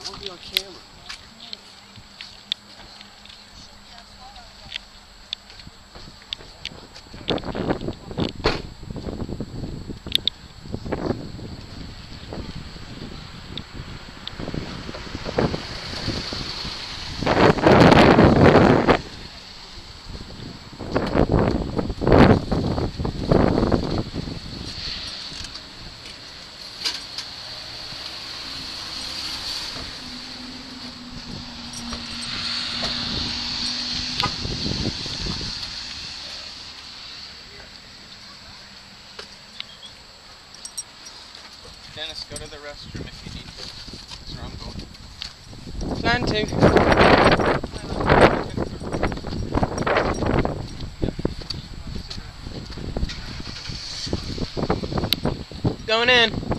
I want to be on camera. Dennis, go to the restroom if you need to. That's where I'm going. Plan to. Going in.